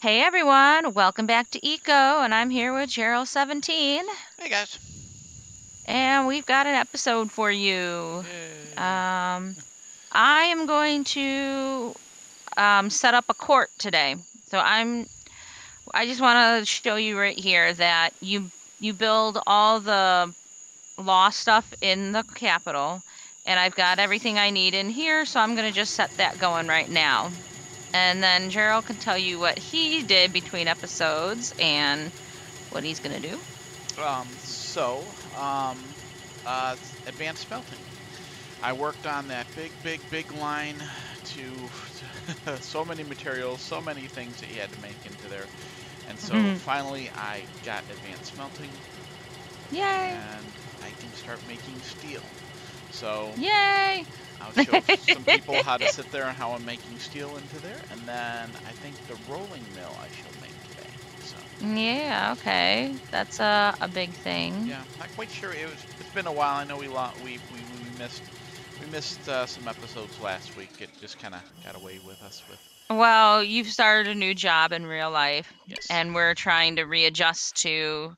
Hey everyone, welcome back to Eco, and I'm here with Jerle17. Hey guys. and we've got an episode for you. Yay. Um, I am going to um, set up a court today. So I'm, I just want to show you right here that you you build all the law stuff in the capital, and I've got everything I need in here, so I'm gonna just set that going right now. And then Gerald can tell you what he did between episodes and what he's gonna do. um, so, um, uh, advanced smelting. I worked on that big, big, big line to so many materials, so many things that you had to make into there. And so Mhm. finally I got advanced smelting Yay! and I can start making steel. So Yay! I'll show some people how to sit there and how I'm making steel into there. And then I think the rolling mill I shall make today. So. Yeah, okay. That's a, a big thing. Yeah, not quite sure. It was. It's been a while. I know we we, we we missed we missed uh, some episodes last week. It just kind of got away with us with. Well, you've started a new job in real life, Yes. and we're trying to readjust to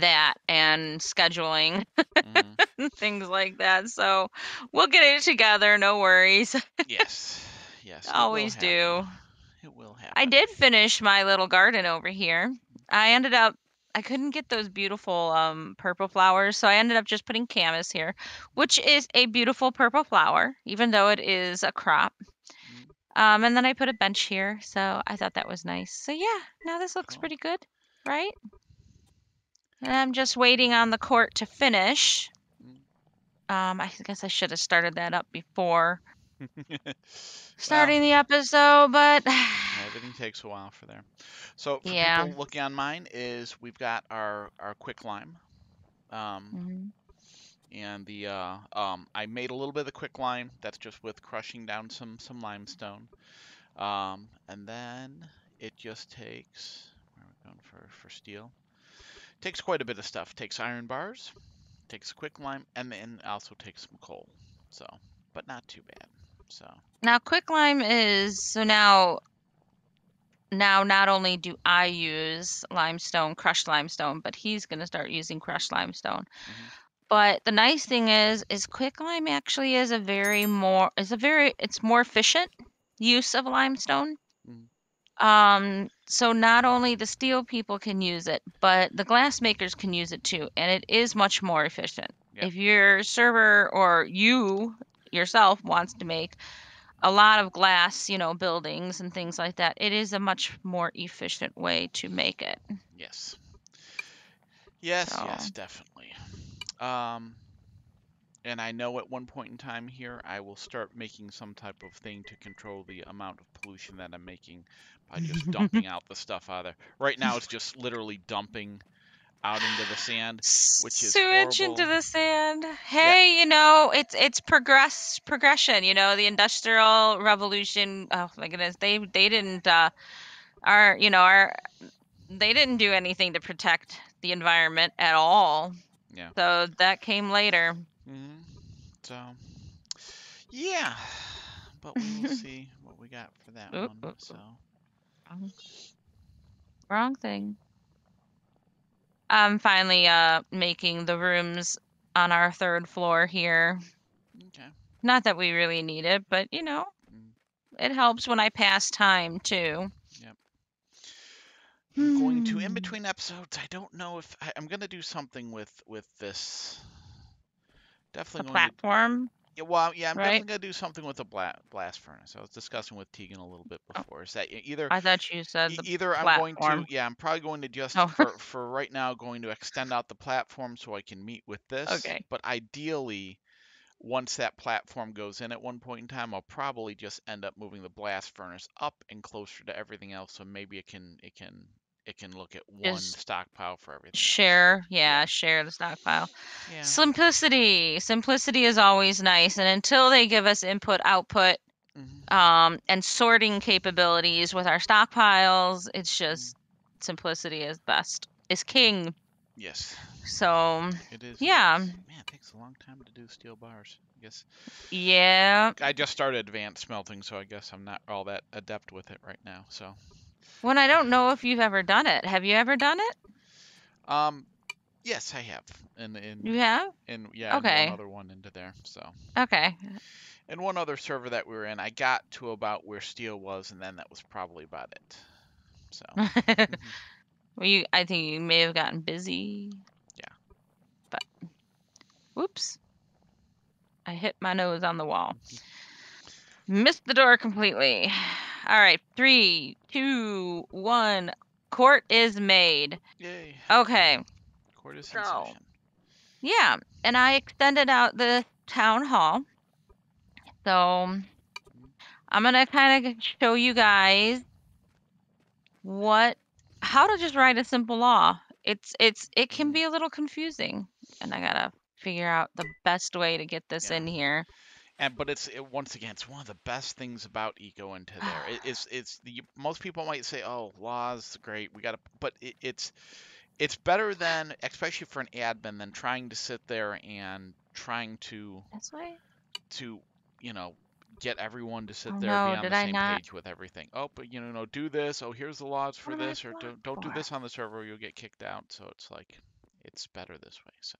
that and scheduling Mhm. things like that. So we'll get it together, no worries. yes. Yes. Always do. It will happen. I did finish my little garden over here. I ended up I couldn't get those beautiful um purple flowers, so I ended up just putting camas here, which is a beautiful purple flower, even though it is a crop. Mm. Um, and then I put a bench here, so I thought that was nice. So yeah, now this looks Cool. pretty good, right? And I'm just waiting on the court to finish. Mm. Um, I guess I should have started that up before Well, starting the episode, but everything takes a while for there. So for Yeah. people looking on mine, is we've got our our quick lime. Um, Mhm. and the uh, um, I made a little bit of the quick lime. That's just with crushing down some some limestone, um, and then it just takes. Where are we going for for steel? Takes quite a bit of stuff. Takes iron bars, takes quicklime, and then also takes some coal. So, but not too bad. So Now quicklime is so now now not only do I use limestone, crushed limestone, but he's going to start using crushed limestone. Mhm. But the nice thing is is quicklime actually is a very more is a very it's more efficient use of limestone. Um so not only the steel people can use it, but the glass makers can use it too and it is much more efficient. Yep. If your server or you yourself wants to make a lot of glass, you know, buildings and things like that, it is a much more efficient way to make it. yes, yes, yes, definitely. Um, and I know at one point in time here, I will start making some type of thing to control the amount of pollution that I'm making by just dumping out the stuff out of there. Right now, it's just literally dumping out into the sand. Which is sewage into the sand. Hey, you know, it's it's progress progression. You know, the industrial revolution. Oh my goodness, they they didn't uh, our you know our they didn't do anything to protect the environment at all. Yeah. So that came later. Hmm So, yeah, but we will see what we got for that Oop, one. oop, So, Wrong- Wrong thing. I'm finally uh making the rooms on our third floor here. okay. Not that we really need it, but you know, Mm. it helps when I pass time too. Going to in Hmm. between episodes. I don't know if I, I'm gonna do something with with this. Definitely going to. platform. Yeah, well, yeah, I'm right? definitely gonna do something with the bla- blast furnace. I was discussing with Teagan a little bit Oh. before. Is that either I thought you said e- the either I'm going to yeah, I'm probably going to just Oh. for for right now going to extend out the platform so I can meet with this. Okay. But ideally, once that platform goes in at one point in time, I'll probably just end up moving the blast furnace up and closer to everything else, so maybe it can it can it can look at one Just stockpile for everything. Share, yeah, Yeah. share the stockpile. Yeah. Simplicity. Simplicity is always nice. And until they give us input, output, Mhm. um, and sorting capabilities with our stockpiles, it's Mm-hmm. just simplicity is best, is king. Yes, So, it is. yeah. Man, it takes a long time to do steel bars. I guess yeah. I just started advanced smelting, so I guess I'm not all that adept with it right now. So When I don't know if you've ever done it. Have you ever done it? Um, yes, I have. And in You have? And yeah, and Okay. one other one into there. So, Okay. and one other server that we were in, I got to about where steel was, and then that was probably about it. So, well, you, I think you may have gotten busy. Yeah. But, whoops. I hit my nose on the wall. Missed the door completely. All right, three, two, one. Court is made. yay, Okay. court is in So-. Yeah, and I extended out the town hall. So I'm gonna kind of show you guys what how to just write a simple law. It's it's it can be mm. a little confusing, and I gotta figure out the best way to get this Yeah. in here. And but it's it, once again, it's one of the best things about eco into there. It, it's it's the most people might say, oh, laws great, we got to, but it, it's it's better than, especially for an admin, than trying to sit there and trying to That's why. to you know get everyone to sit Oh, there no, and be on the I same not- page with everything. Oh, but you know, do this. Oh, here's the laws for oh What this, or don't don't do this on the server, you'll get kicked out. So it's like it's better this way. So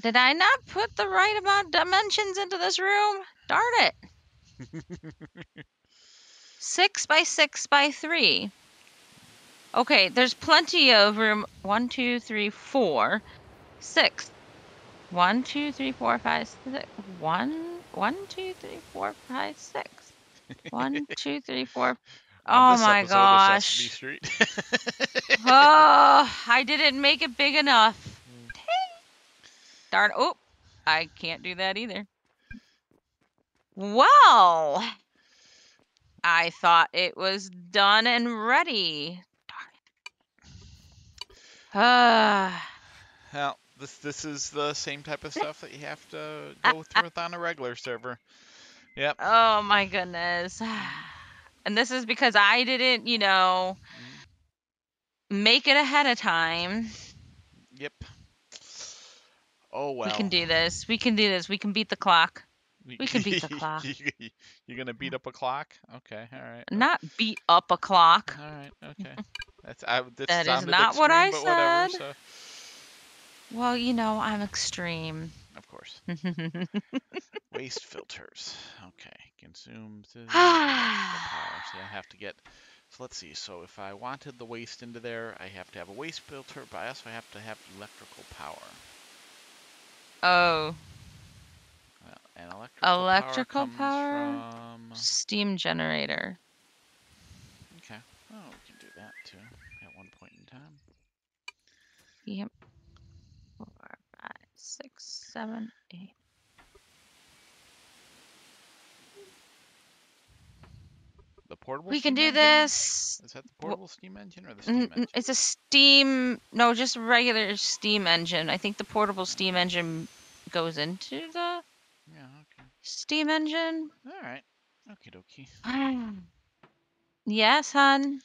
Did I not put the right amount of dimensions into this room? Darn it. six by six by three. Okay, there's plenty of room. One, two, three, four, six. One, two, three, four, five, six. One, one, two, three, four, five, six. One, two, three, four. Oh my episode of Sesame gosh. Street. Oh, I didn't make it big enough. Darn. Oh, I can't do that either. Well, I thought it was done and ready. Darn. Ah, Well, this this is the same type of stuff that you have to go through with on a regular server. Yep. oh my goodness. And this is because I didn't, you know, make it ahead of time. Yep. Oh well. We can do this. We can do this. We can beat the clock. We can beat the clock. you, you're gonna beat mm. up a clock? Okay. All right. Not beat up a clock. All right. Okay. That's I. That, That is not what I extreme, but whatever, said. so- Well, you know, I'm extreme. Of course. Waste filters. Okay. Consume the power. So I have to get. So let's see. So if I wanted the waste into there, I have to have a waste filter, but I also have to have electrical power. Oh, and electrical, Electrical power, power? from. steam generator. Okay. Oh, we can do that too at one point in time. Yep. Four, five, six, seven, eight. The portable. We can do engine? this. Is that the portable steam engine or the steam engine? It's a steam. No, just regular steam engine. I think the portable steam engine goes into the Yeah. Okay. steam engine. All right. Okie dokie. yes, hon.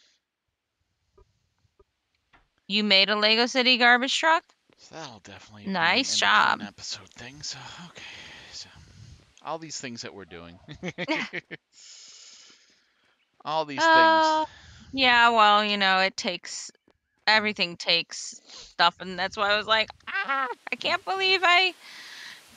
You made a Lego City garbage truck? So that'll definitely Nice job. episode thing. So okay. So all these things that we're doing. all these Uh, things. Yeah, well, you know, it takes everything takes stuff, and that's why I was like, ah, I can't believe I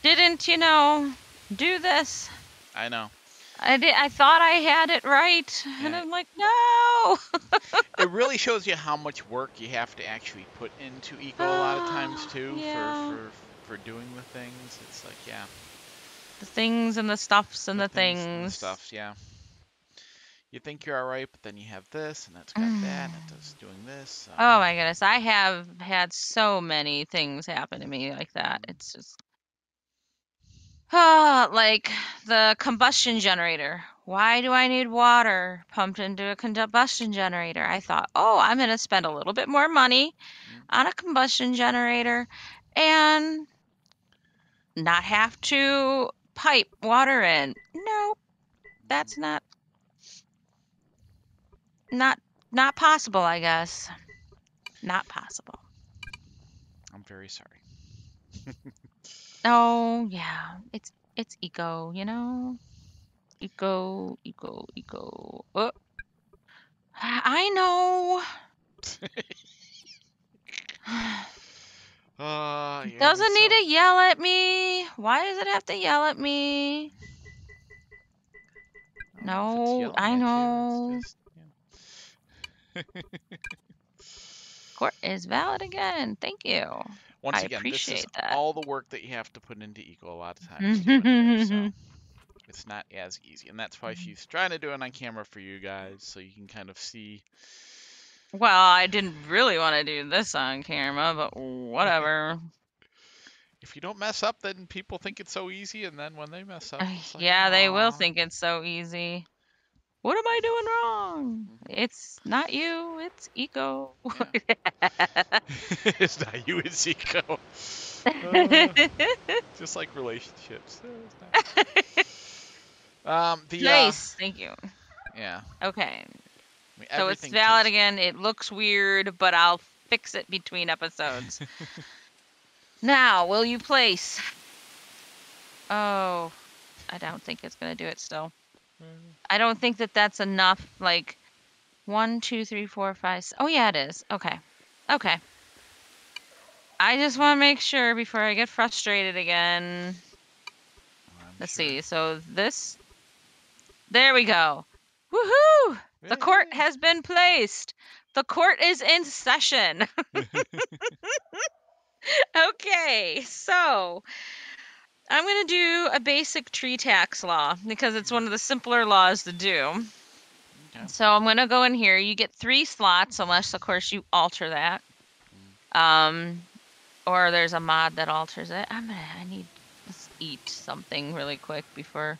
didn't, you know, do this. I know. I did. I thought I had it right, and I'm like, no. It really shows you how much work you have to actually put into eco a lot of times Ah, too yeah. for, for for doing the things. It's like yeah. the things and the stuffs and the, and things. the stuff, yeah. You think you're alright, but then you have this, and that's got that, and it does doing this. So. Oh my goodness, I have had so many things happen to me like that. It's just ah, like the combustion generator. Why do I need water pumped into a combustion generator? I thought, oh, I'm gonna spend a little bit more money on a combustion generator and not have to pipe water in. Nope, that's not not not possible, I guess. Not possible. I'm very sorry. Oh yeah, it's it's ego, you know. Ego, ego, ego. Oh. I know. Uh, yeah, Doesn't need so- to yell at me. Why does it have to yell at me? I don't know if it's No, I know. just. Court is valid again. Thank you. Once I again, this is that. all the work that you have to put into Eco a lot of times. to do it there, so it's not as easy, and that's why she's trying to do it on camera for you guys, so you can kind of see. Well, I didn't really want to do this on camera, but whatever. If you don't mess up, then people think it's so easy, and then when they mess up, like, yeah, they will think it's so easy. What am I doing wrong? Mhm. It's not you, it's Eco. it's not you, it's Eco. Uh, just like relationships. Uh, it's not- um, the uh, nice. Thank you. yeah. Okay. I mean, So it's valid takes- again. It looks weird, but I'll fix it between episodes. now, will you place? Oh, I don't think it's going to do it still. I don't think that that's enough. Like, one, two, three, four, five. s- Oh, yeah, it is. Okay. Okay. I just want to make sure before I get frustrated again. I'm Let's sure. see. So this. There we go. Woohoo! The court has been placed. The court is in session. okay, so I'm going to do a basic tree tax law because it's one of the simpler laws to do. Okay. So I'm going to go in here. You get three slots, unless, of course, you alter that. Um, or there's a mod that alters it. I'm gonna. I need. Let's eat something really quick before.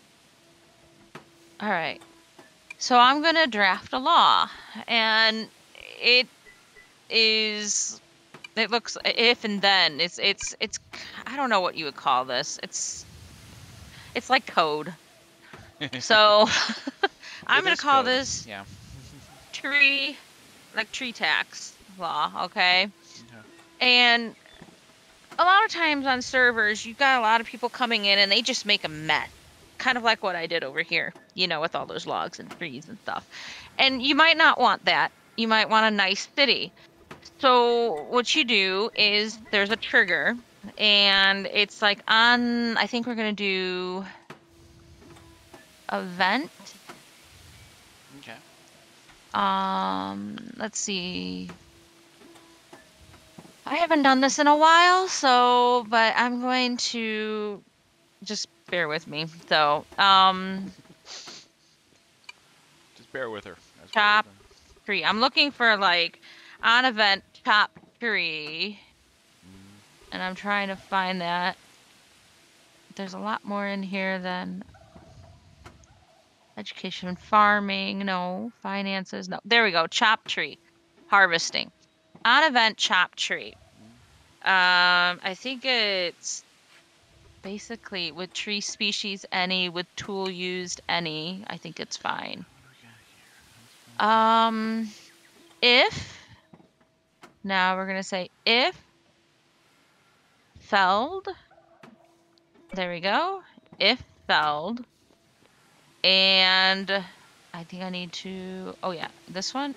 All right. So I'm gonna draft a law, and it is. It looks if and then. It's it's it's. I don't know what you would call this. It's. It's like code. So I'm gonna call code, this Yeah. tree, like tree tax law. Okay. Okay. And a lot of times on servers, you've got a lot of people coming in and they just make a mess. Kind of like what I did over here, you know, with all those logs and trees and stuff. And you might not want that. You might want a nice city. So what you do is there's a trigger and it's like on I think we're going to do event Okay. um, let's see. I haven't done this in a while, so but I'm going to just bear with me. So, um, Just bear with her. That's Chop. tree. I'm looking for like on event top tree, Mm, and I'm trying to find that. There's a lot more in here than education, farming, no, finances, no. There we go. Chop tree, harvesting. On event chop tree. Um, I think it's basically with tree species any, with tool used any. I think it's fine. Um, if now we're gonna say if felled. There we go. If felled, and I think I need to. Oh yeah, this one.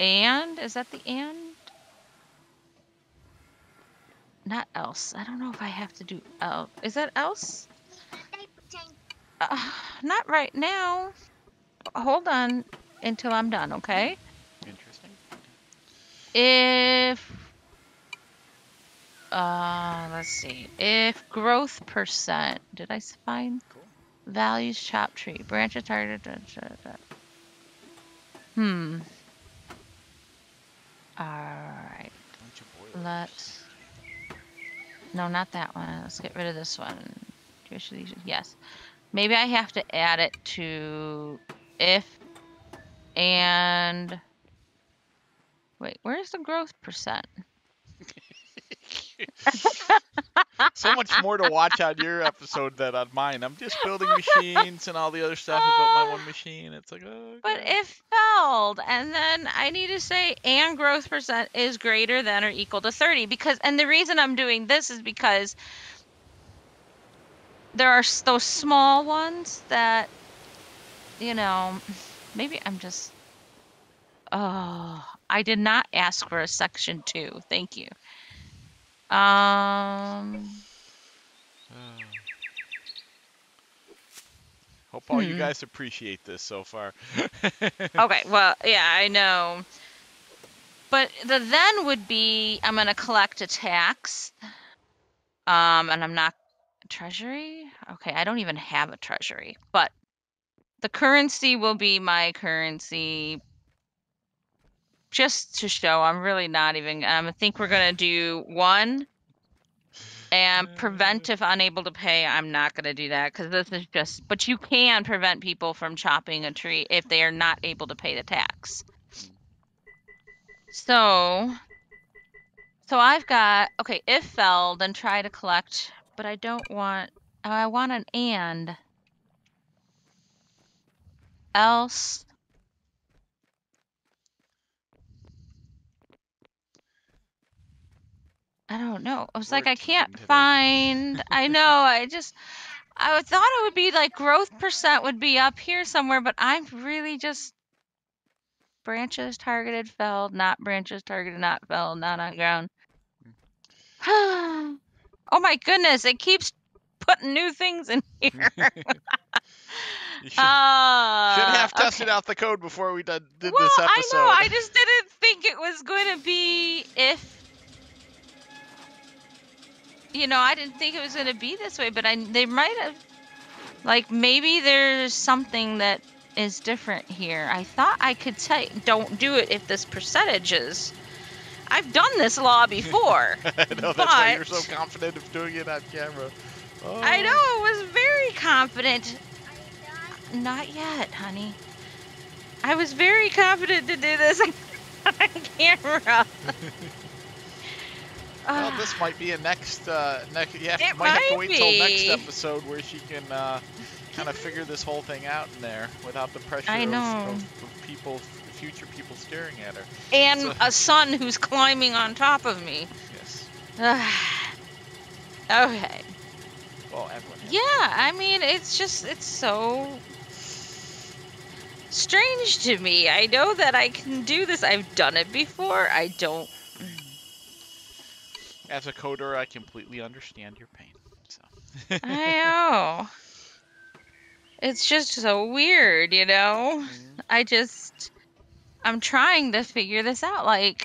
And is that the and? Not else. I don't know if I have to do else. Is that else? Uh, not right now. Hold on until I'm done, okay? Interesting. If uh let's see. If growth percent did I find Cool. values chop tree branch targeted da, da, da, da. Hmm. Of boilers. Let's no not that one. Let's get rid of this one. Yes. Maybe I have to add it to if and wait, where's the growth percent? So much more to watch on your episode than on mine. I'm just building machines and all the other stuff about my one machine. It's like, oh. But if felled, and then I need to say and growth percent is greater than or equal to 30 because and the reason I'm doing this is because there are those small ones that you know, maybe I'm just Oh, I did not ask for a section two. Thank you. Um, Hope all you Hmm. guys appreciate this so far. okay, well, yeah, I know. But the then would be I'm going to collect a tax. Um, and I'm not treasury. Okay, I don't even have a treasury, but the currency will be my currency just to show I'm really not even um, I think we're gonna do one and prevent if unable to pay. I'm not gonna do that because this is just but you can prevent people from chopping a tree if they are not able to pay the tax. So so I've got okay, if fell, then try to collect, but I don't want I want an and else I don't know. I was like, I can't find. I know. I just, I thought it would be like growth percent would be up here somewhere, but I'm really just branches targeted, felled, not branches targeted, not felled, not on ground. oh my goodness! It keeps putting new things in here. You should, uh, should have tested okay. out the code before we did, did well, this episode. I know. I just didn't think it was going to be if. You know, I didn't think it was going to be this way, but I they might have. Like maybe there's something that is different here. I thought I could say don't do it if this percentage is. I've done this law before. I know that's why you're so confident of doing it on camera. Oh. I know, I was very confident. Not yet, honey. I was very confident to do this on camera. Well, this might be a next, uh, next. You have, It might have to might wait till next episode where she can uh, kind of figure this whole thing out in there without the pressure I of, know. of, of people, future people staring at her. and So- a son who's climbing on top of me. Yes. okay. Well, has- Yeah, I mean, it's just, it's so strange to me. I know that I can do this. I've done it before. I don't. As a coder, I completely understand your pain. So. I know. It's just so weird, you know? Mhm. I just. I'm trying to figure this out. Like.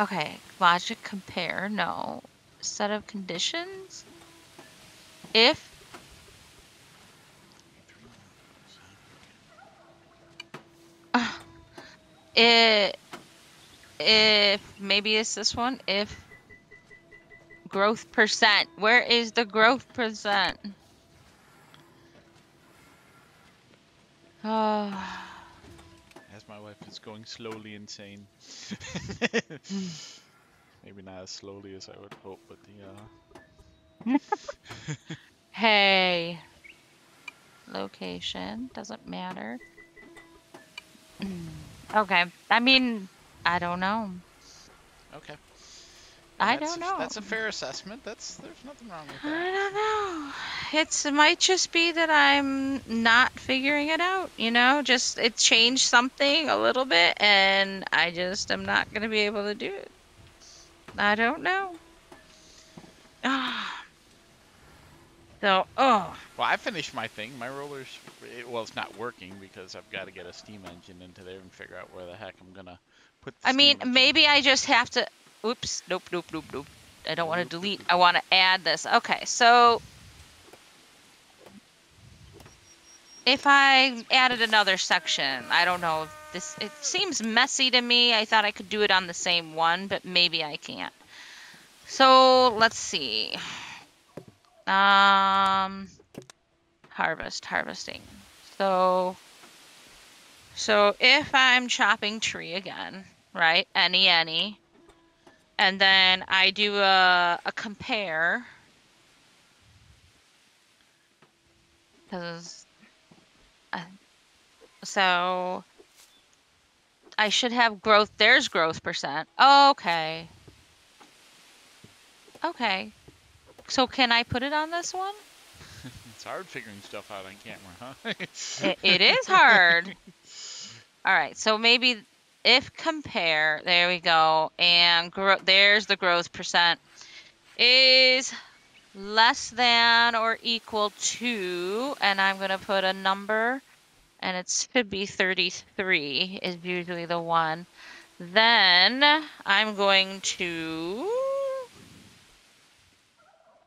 Okay, logic compare, no. Set of conditions? If it if maybe it's this one if growth percent. Where is the growth percent? Oh As my wife is going slowly insane. Maybe not as slowly as I would hope, but the uh, hey. Location doesn't matter. Okay i mean i don't know okay. I don't know. That's a fair assessment. That's there's nothing wrong with that. I don't know. It's it might just be that I'm not figuring it out, you know? Just it changed something a little bit and I just am not going to be able to do it. I don't know. Ah. so, oh, Well, I finished my thing. My roller's well, it's not working because I've got to get a steam engine into there and figure out where the heck I'm gonna put. I mean, maybe I just have to Oops, nope, nope, nope, nope. I don't want to delete. I want to add this. Okay, so if I added another section, I don't know if this it seems messy to me. I thought I could do it on the same one, but maybe I can't. So, let's see. Um harvest, harvesting. So so if I'm chopping tree again, right? Any any. And then I do a a compare. Cuz uh, so I should have growth. There's growth percent. Oh, okay. Okay. So can I put it on this one? It's It's hard figuring stuff out on camera, huh? It, it is hard. All right, so maybe if compare, there we go, and grow, there's the growth percent is less than or equal to, and I'm gonna put a number, and it should be 33 is usually the one. Then I'm going to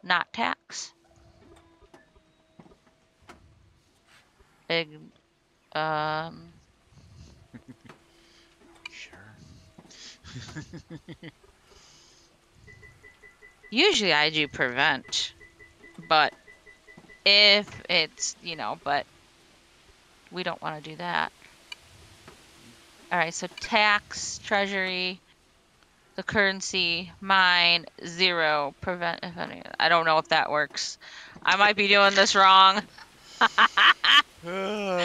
not tax. Um, usually I do prevent, but if it's, you know, but we don't want to do that. All right, so tax, treasury, the currency, mine, zero, prevent, if any. I don't know if that works. I might be doing this wrong. All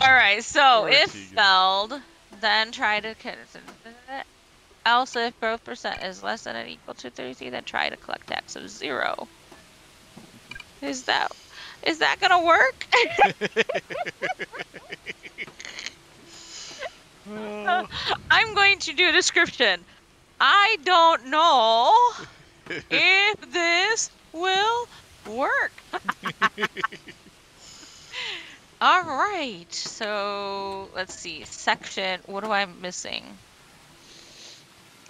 right, so if spelled, then try to else if growth percent is less than or equal to 33, then try to collect tax of zero. Is that is that gonna work? Oh, I'm going to do a description. I don't know if this will work. All right, so let's see. Section. What am I missing?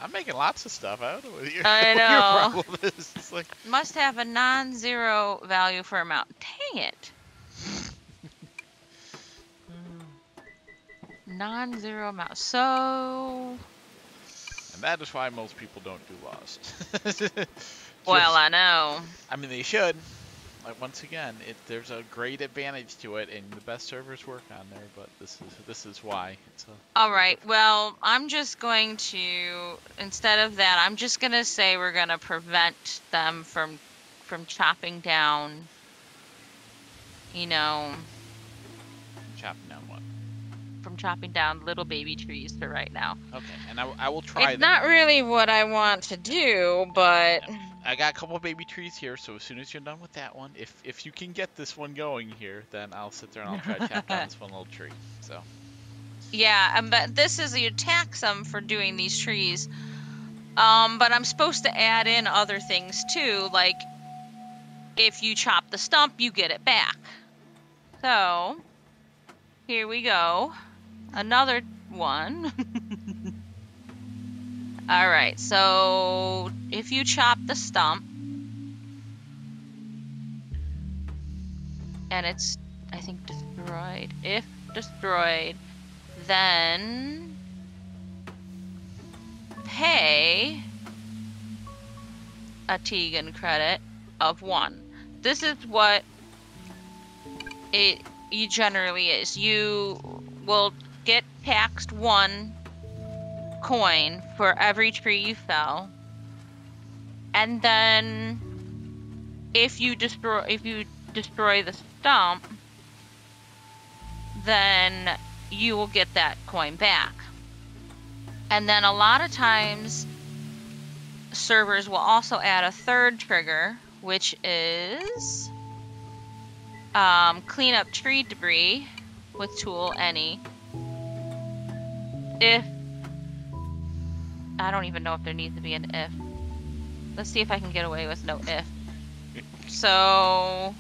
I'm making lots of stuff. I don't know what your, I what your problem is. It's like, Must have a non-zero value for amount. Dang it. Non-zero amount. So, and that is why most people don't do Lost. well, I know. I mean, they should. Like once again, it there's a great advantage to it, and the best servers work on there. But this is this is why. All right. Well, I'm just going to instead of that, I'm just going to say we're going to prevent them from from chopping down you know, Chopping down what? from chopping down little baby trees for right now. Okay, and I, I will try. It's not really what I want to do, but I got a couple baby trees here, so as soon as you're done with that one, if if you can get this one going here, then I'll sit there and I'll try to tap down this one little tree. So Yeah, but this is you tax them for doing these trees. Um, but I'm supposed to add in other things too, like if you chop the stump, you get it back. So here we go, another one. All right, so if you chop the stump, and it's I think destroyed. If destroyed, then pay a Teagan credit of one. This is what it generally is. You will get taxed one coin for every tree you fell. And then if you destroy if you destroy the stump, then you will get that coin back. And then a lot of times, servers will also add a third trigger, which is um, clean up tree debris with tool any. If I don't even know if there needs to be an if. Let's see if I can get away with no if. So,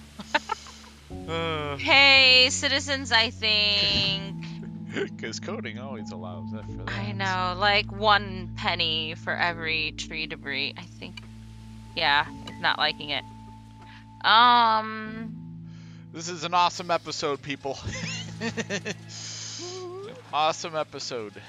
hey, citizens, I think. because coding always allows that for that. I know, like one penny for every tree debris. I think, yeah, it's not liking it. Um, This is an awesome episode, people. awesome episode.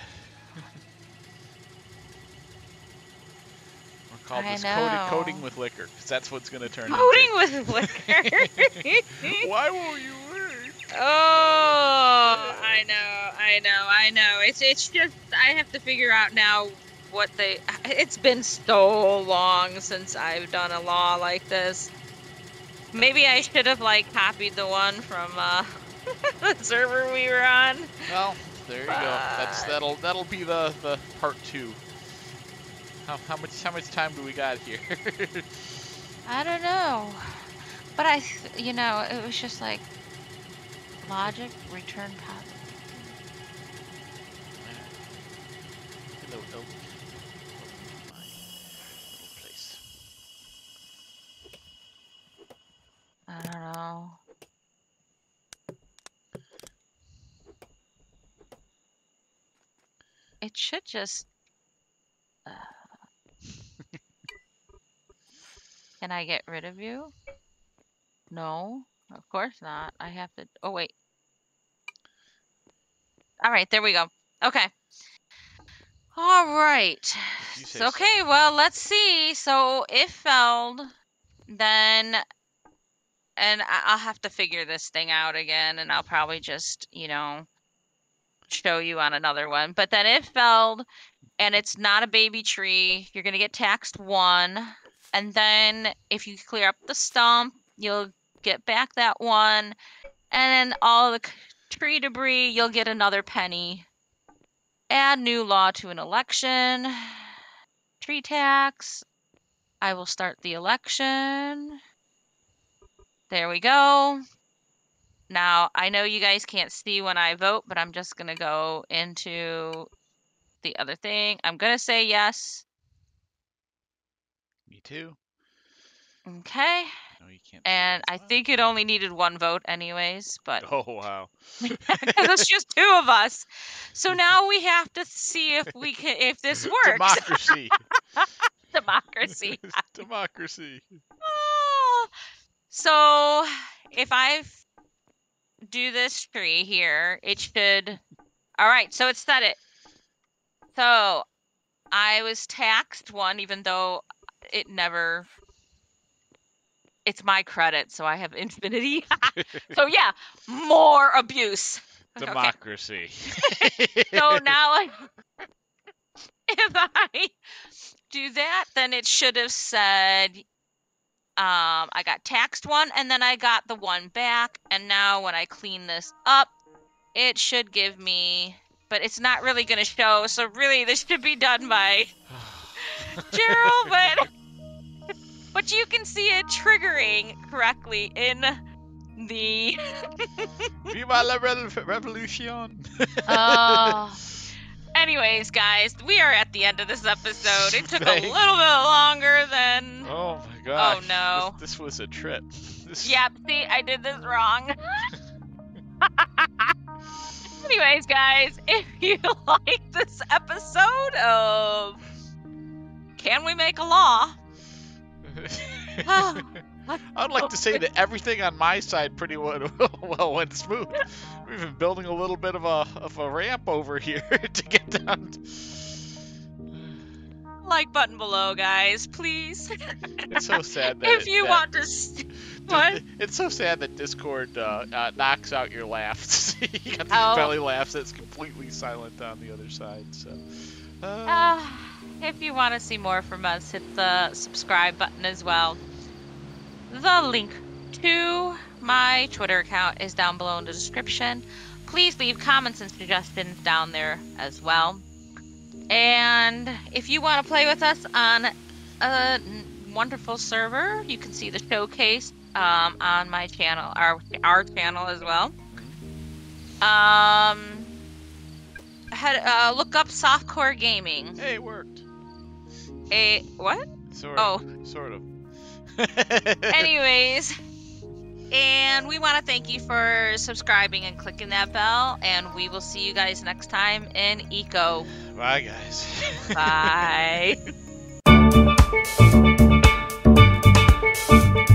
We'll call I this know. coding, coding with liquor, because that's what's going to turn voting into. with liquor. Why won't you work? oh, I know, I know, I know. It's it's just I have to figure out now what they. It's been so long since I've done a law like this. Maybe I should have like copied the one from uh, the server we were on. Well, there you go. That's that'll that'll be the the part two. How, how much how much time do we got here? I don't know. But I, th- you know, it was just like logic, return positive. Hello, elk. Welcome to my little place. I don't know. It should just. Can I get rid of you? No, of course not. I have to. Oh, wait. All right, there we go. Okay. All right. You say So, okay, well, let's see. So, if felled, then. And I'll have to figure this thing out again, and I'll probably just, you know, show you on another one. But then if felled and it's not a baby tree, you're going to get taxed one. And then if you clear up the stump, you'll get back that one. And then all the tree debris, you'll get another penny. Add new law to an election. Tree tax. I will start the election. There we go. Now, I know you guys can't see when I vote, but I'm just going to go into the other thing. I'm going to say yes. Too. Okay. No, you can't. And I spot. think it only needed one vote, anyways, but Oh wow. it's just two of us. So now we have to see if we can, if this works. Democracy. Democracy. Democracy. Oh. So if I do this tree here, it should. All right, so it said it. So I was taxed one, even though it never. It's my credit, so I have infinity. so yeah, more abuse. Democracy. So now, I, if I do that, then it should have said, um, I got taxed one, and then I got the one back. And now when I clean this up, it should give me, but it's not really going to show. So really, this should be done by Gerald, but but you can see it triggering correctly in the. Viva la rev- revolution. Oh. Anyways, guys, we are at the end of this episode. It took a little bit longer than. Oh my god. Oh no. This, this was a trip. This, Yep, see, I did this wrong. Anyways, guys, if you like this episode of Can We Make a Law? Oh, I'd like to say that everything on my side pretty well, well went smooth. We've been building a little bit of a of a ramp over here to get down. to- like button below, guys, please. It's so sad that if you that- want to. s- What? It's so sad that Discord uh, uh, knocks out your laughs. you got these Oh. belly laughs that's completely silent on the other side. So, uh, Uh, if you want to see more from us, hit the subscribe button as well. The link to my Twitter account is down below in the description. Please leave comments and suggestions down there as well. And if you want to play with us on a wonderful server, you can see the showcase um, on my channel, our our channel as well. Um, head uh, look up Softcore Gaming. hey, it worked. A what? Sort Oh. Sort of. Anyways, and we want to thank you for subscribing and clicking that bell. And we will see you guys next time in Eco. Bye, guys. Bye.